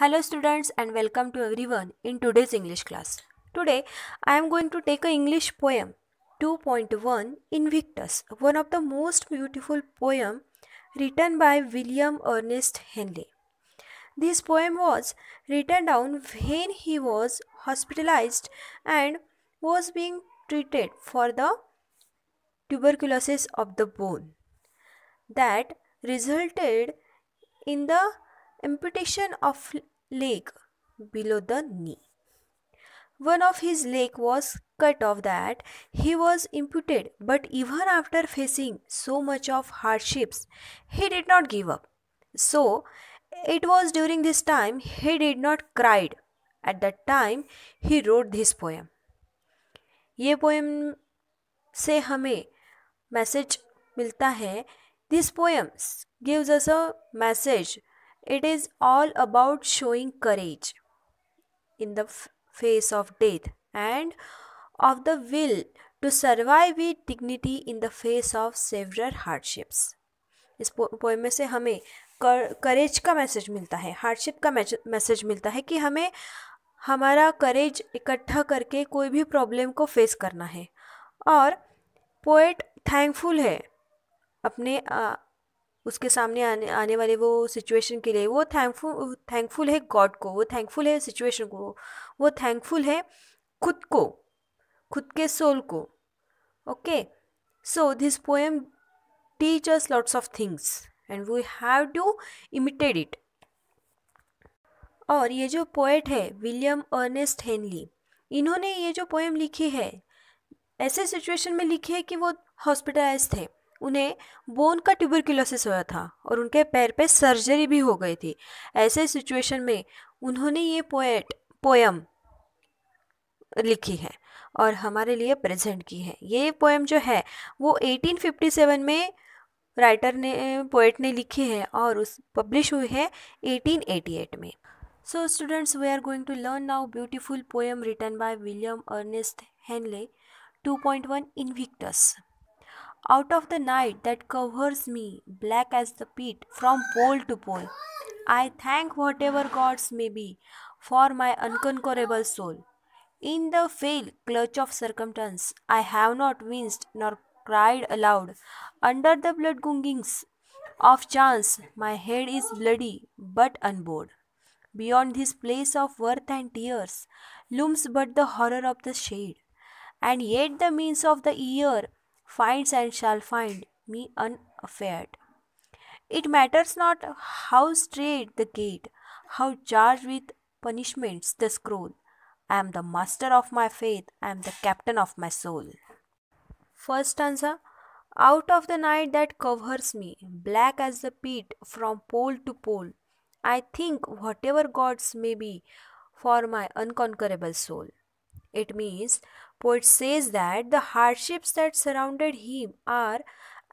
Hello students and welcome to everyone in today's English class. Today I am going to take a English poem 2.1 Invictus, one of the most beautiful poem written by William Ernest Henley. This poem was written down when he was hospitalized and was being treated for the tuberculosis of the bone that resulted in the amputation of leg below the knee. One of his leg was cut off that he was imputed, but even after facing so much of hardships, he did not give up. So it was during this time he did not cried. At that time he wrote this poem. ये poem से हमें message मिलता है this poem gives us a message it is all about showing courage in the face of death and of the will to survive with dignity in the face of severe hardships. इस poem में से हमें करेज का message मिलता है hardship का message मिलता है कि हमें हमारा करेज इकट्ठा करके कोई भी प्रॉब्लम को फेस करना है और पोएट थैंकफुल है अपने उसके सामने आने आने वाले वो सिचुएशन के लिए, वो थैंकफुल थैंकफुल है गॉड को, वो थैंकफुल है सिचुएशन को, वो थैंकफुल है खुद को, खुद के सोल को okay so this poem teach us lots of things and we have to imitate it और ये जो पोएट है विलियम अर्नेस्ट हेनली इन्होंने ये जो पोएम लिखी है, ऐसे सिचुएशन में लिखी है कि वो हॉस्पिटलाइज थे उन्हें बोन का ट्यूबरक्यूलोसिस हुआ था और उनके पैर पे सर्जरी भी हो गई थी। ऐसे सिचुएशन में उन्होंने ये पोएट पोएम लिखी है और हमारे लिए प्रेजेंट की है। ये पोएम जो है, वो 1857 में राइटर ने पोएट ने लिखी है और उस पब्लिश हुई है 1888 में। So students we are going to learn now beautiful poem written by William Ernest Henley 2.1 Invictus Out of the night that covers me, black as the pit, from pole to pole, I thank whatever gods may be for my unconquerable soul. In the fail clutch of circumstance, I have not winced nor cried aloud. Under the blood gungings of chance, my head is bloody but unbowed. Beyond this place of worth and tears looms but the horror of the shade, and yet the means of the ear finds and shall find me unaffared. It matters not how straight the gate, how charged with punishments the scroll. I am the master of my faith, I am the captain of my soul. First stanza Out of the night that covers me, black as the pit from pole to pole, I think whatever gods may be for my unconquerable soul. It means Poet says that the hardships that surrounded him are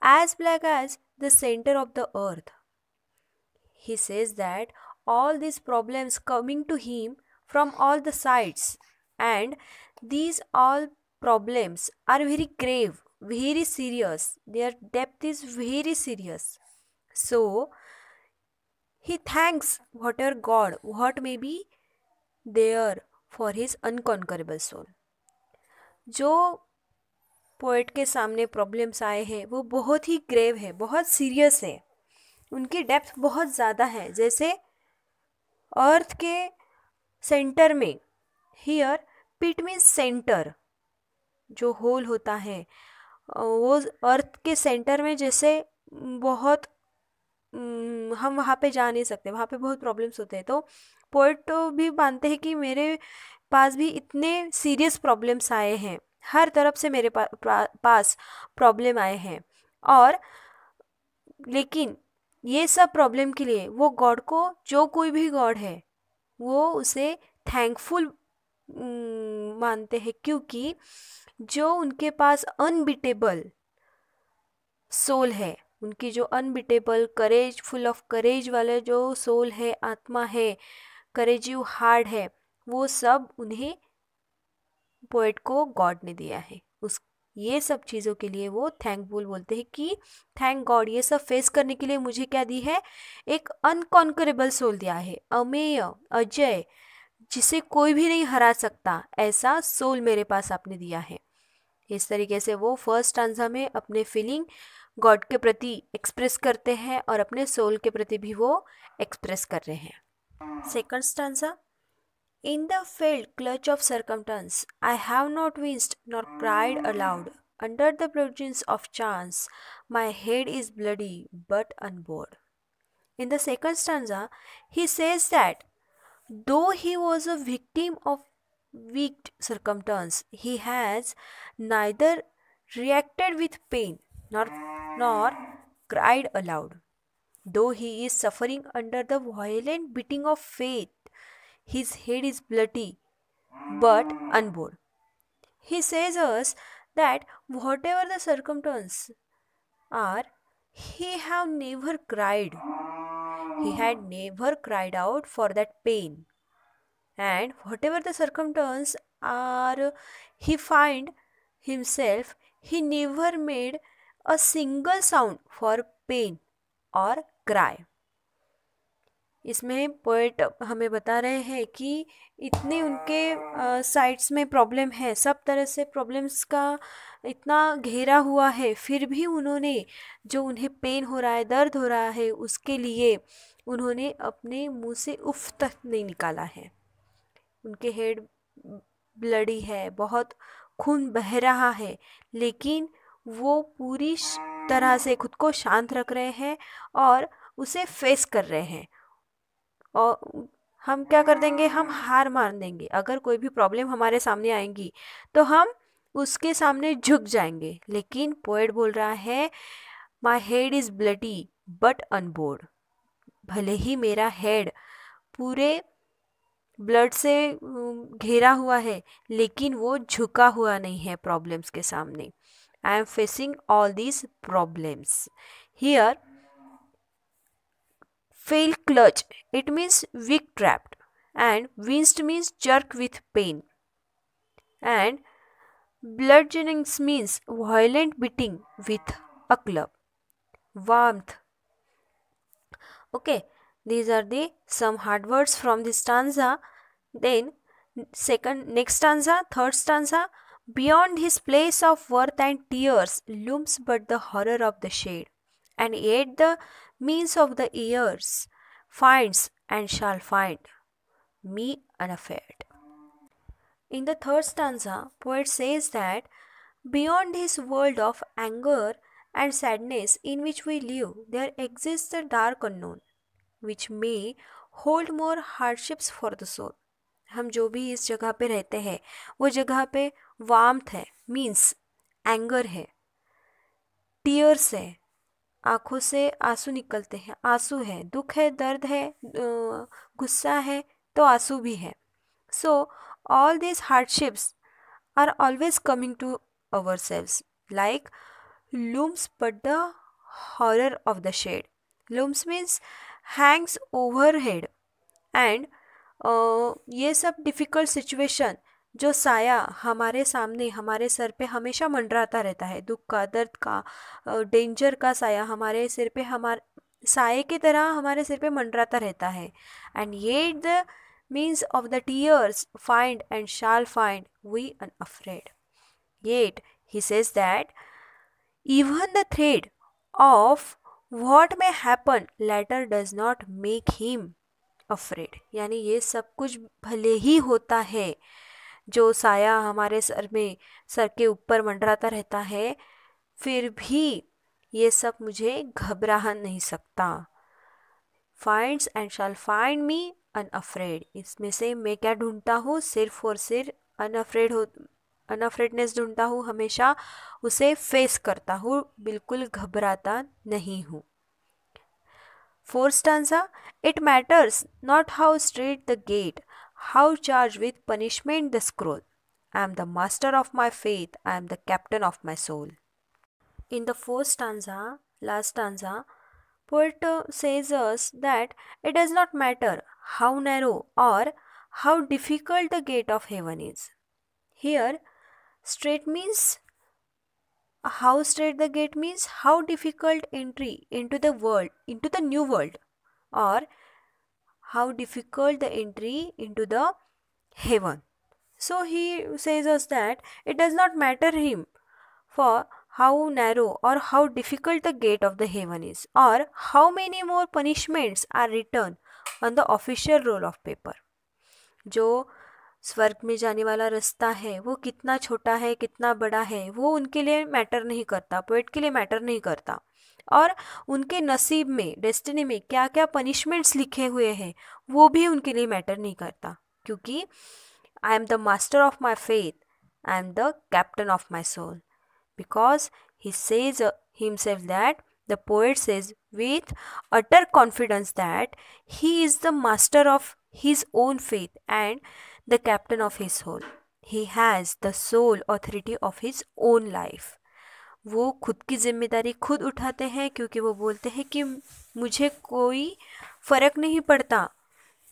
as black as the center of the earth. He says that all these problems coming to him from all the sides and these all problems are very grave, very serious. Their depth is very serious. So he thanks whatever God, what may be there for his unconquerable soul. जो poet के सामने problems आए हैं, वो बहुत ही grave है, बहुत serious है। उनकी डेप्थ बहुत ज़्यादा है, जैसे अर्थ के सेंटर में हियर पिट मीन्स सेंटर जो होल होता है। वो अर्थ के सेंटर में जैसे बहुत हम वहाँ पे जा नहीं सकते, वहाँ पे बहुत प्रॉब्लम्स होते हैं। तो पोइट तो भी मानते हैं कि मेरे पास भी इतने सीरियस प्रॉब्लम्स आए हैं। हर तरफ़ से मेरे पा, पास प्रॉब्लम आए हैं। और लेकिन ये सब प्रॉब्लम के लिए वो गॉड को जो कोई भी गॉड है वो उसे थैंकफुल मानते हैं क्योंकि जो उनके पास अनबिटेबल सोल है उनकी जो unbeatable courage full of courage वाले जो सोल है आत्मा है करेजिव हार्ड है वो सब उन्हें पोएट को गॉड ने दिया है। उस, ये सब चीज़ों के लिए वो थैंकफुल बोलते हैं कि थैंक गॉड ये सब फेस करने के लिए मुझे क्या दी है? एक अनकॉन्करेबल सोल दिया है। अमेय, अजय, जिसे कोई भी नहीं हरा सकता, ऐसा सोल मेरे पास आपने दिया है। इस तरीके से वो फ़र्स्ट आंसर में अपने फीलिंग गॉड के प्रति एक्सप्रेस करते हैं और अपने सोल के प्रति भी वो एक्सप्रेस कर रहे हैं। Second stanza In the failed clutch of circumstance, I have not winced nor cried aloud. Under the bludgeons of chance, my head is bloody but unbored. In the second stanza, he says that though he was a victim of weak circumstance, he has neither reacted with pain nor, nor cried aloud. Though he is suffering under the violent beating of fate, his head is bloody but unbowed. He says us that whatever the circumstances are, he have never cried he had never cried out for that pain. And whatever the circumstances are, he find himself, he never made a single sound for pain or cry. इसमें poet हमें बता रहे हैं कि इतने उनके sides में problem है। सब तरह से प्रॉब्लम्स का इतना घेरा हुआ है। फिर भी उन्होंने जो उन्हें पेन हो रहा है, दर्द हो रहा है, उसके लिए उन्होंने अपने मुँह से उफ तक नहीं निकाला है। उनके हेड ब्लडी है, बहुत खून बह रहा है, लेकिन वो पूरी तरह से खुद को शांत रख रहे हैं और उसे फेस कर रहे हैं। और हम क्या कर देंगे? हम हार मान देंगे। अगर कोई भी प्रॉब्लम हमारे सामने आएँगी तो हम उसके सामने झुक जाएँगे। लेकिन पोएट बोल रहा है my head is bloody but unbowed भले ही मेरा हेड पूरे ब्लड से घेरा हुआ है, लेकिन वो झुका हुआ नहीं है प्रॉब्लम्स के सामने। I am facing all these problems here fail clutch. It means weak trapped. And winced means jerk with pain. And bludgeonings means violent beating with a club warmth. Okay these are the some hard words from the stanza. Then second next stanza third stanza. Beyond his place of worth and tears looms but the horror of the shade. And yet the means of the years finds and shall find me unafraid in the third stanza poet says that beyond his world of anger and sadness in which we live, there exists a dark unknown which may hold more hardships for the soul. हम जो भी इस जगह पे रहते हैं वो जगह पे वार्मथ है मीन्स एंगर है टीयर्स है आँखों से आँसू निकलते हैं। आँसू है दुख है दर्द है गुस्सा है तो आँसू भी है। So all this hardships are always coming to our selves like looms but the horror of the shade. Looms means hangs overhead and uh, ये सब डिफ़िकल्ट सिचुएशन जो साया हमारे सामने, हमारे सर पे हमेशा मंडराता रहता है। दुख का, दर्द का डेंजर का साया हमारे सिर पे, हमारे साए की तरह हमारे सिर पे मंडराता रहता है। एंड ये the means of the tears find and shall find we unafraid yet he says that Even the threat of what may happen later does not make him afraid. यानी ये सब कुछ भले ही होता है। जो साया हमारे सर में, सर के ऊपर मंडराता रहता है, फिर भी ये सब मुझे घबरा नहीं सकता। Finds and shall find me unafraid इसमें से मैं क्या ढूंढता हूँ? सिर्फ़ और सिर्फ़ अनअफ्रेड हो अनअफ्रेडनेस ढूंढता हूँ, हमेशा उसे फेस करता हूँ, बिल्कुल घबराता नहीं हूँ। Four stanza it matters not how strait the gate How charged with punishment the scroll? I am the master of my faith, I am the captain of my soul. In the fourth stanza, last stanza, poet says us that it does not matter how narrow or how difficult the gate of heaven is. Here, straight means how straight the gate means how difficult entry into the world, into the new world, or how difficult the entry into the heaven so he says us that it does not matter him for how narrow or how difficult the gate of the heaven is or how many more punishments are written on the official roll of paper जो स्वर्ग में जाने वाला रास्ता है वो कितना छोटा है कितना बड़ा है वो उनके लिए मैटर नहीं करता पोइट के लिए मैटर नहीं करता और उनके नसीब में डेस्टिनी में क्या क्या पनिशमेंट्स लिखे हुए हैं, वो भी उनके लिए मैटर नहीं करता। क्योंकि I am the master of my faith I am the captain of my soul because he says himself that the poet says with utter confidence that he is the master of his own faith and the captain of his soul he has the soul authority of his own life वो खुद की ज़िम्मेदारी खुद उठाते हैं क्योंकि वो बोलते हैं कि मुझे कोई फ़र्क नहीं पड़ता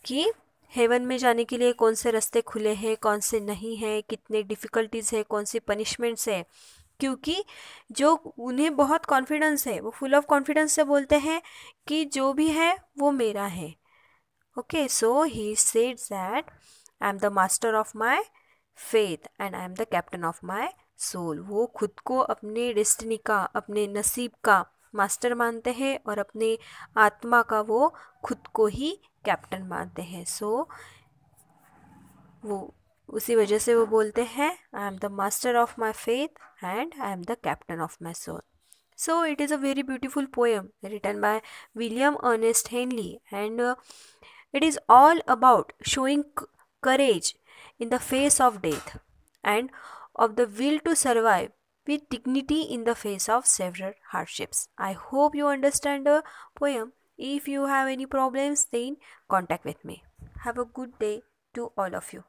कि हेवन में जाने के लिए कौन से रास्ते खुले हैं, कौन से नहीं हैं, कितने डिफ़िकल्टीज़ है, कौन सी पनिशमेंट्स है। क्योंकि जो उन्हें बहुत कॉन्फिडेंस है, वो फुल ऑफ़ कॉन्फिडेंस से बोलते हैं कि जो भी है, वो मेरा है। Okay so he said that I am the master of my faith and I am the captain of my soul वो खुद को अपने डेस्टिनी का अपने नसीब का मास्टर मानते हैं और अपने आत्मा का वो खुद को ही कैप्टन मानते हैं। सो so, वो उसी वजह से वो बोलते हैं I am the master of my faith and I am the captain of my soul so it is a very beautiful poem written by William Ernest Henley and it is all about showing courage in the face of death and of the will to survive with dignity in the face of several hardships. I hope you understand the poem. If you have any problems, then contact with me. Have a good day to all of you.